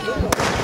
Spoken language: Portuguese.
Obrigado.